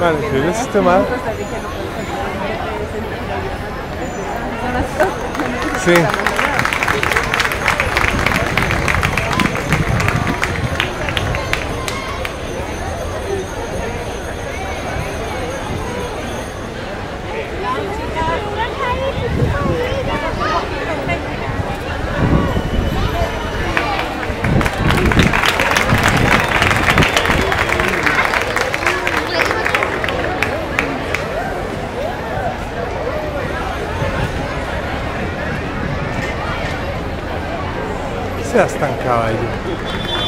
Costa Rica no ser Sí. Seas tan caballo.